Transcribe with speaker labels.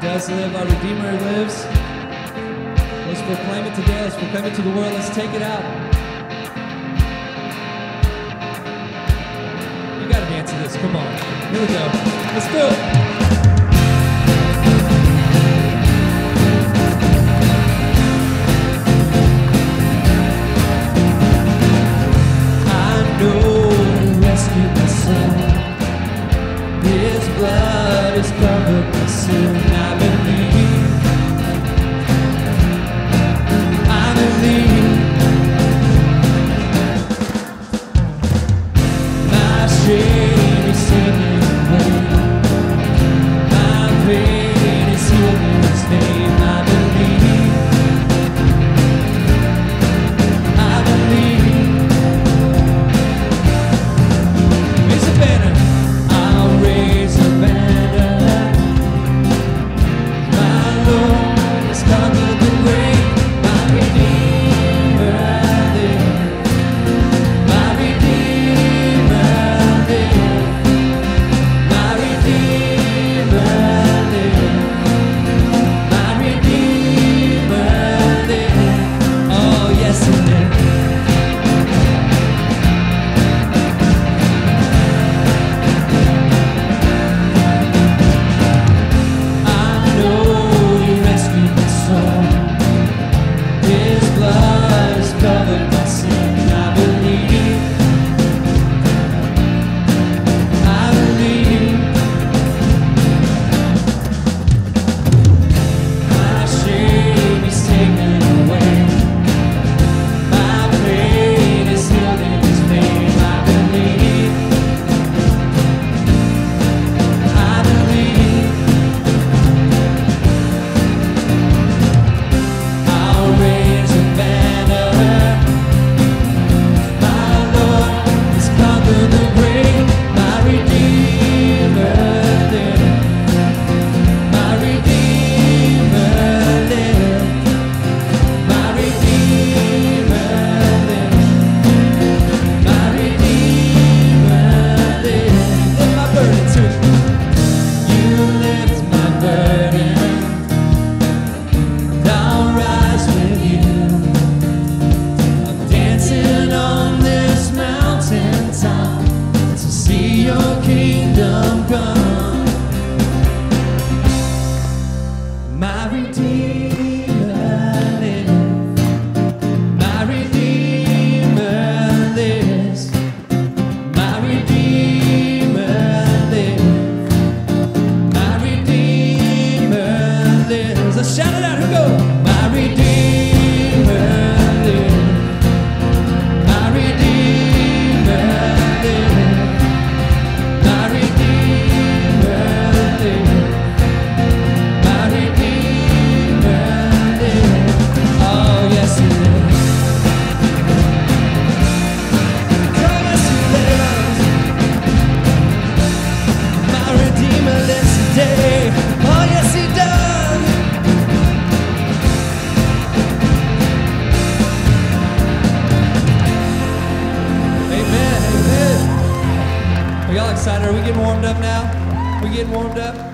Speaker 1: does live, our Redeemer lives. Let's proclaim it today. Let's proclaim it to the world. Let's take it out. You gotta dance to this. Come on. Here we go. Let's do it. His blood has covered my sin. your kingdom come. My Redeemer lives. My Redeemer lives. My Redeemer lives. My Redeemer lives. Let's shout it out. Who we go. My Redeemer. excited. Are we getting warmed up now? We getting warmed up?